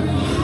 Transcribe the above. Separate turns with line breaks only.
talking?